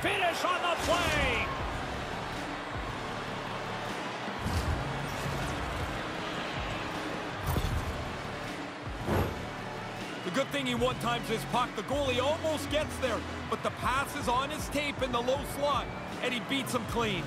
finish on the play. The good thing he one-times his puck. The goalie almost gets there, but the pass is on his tape in the low slot, and he beats him clean.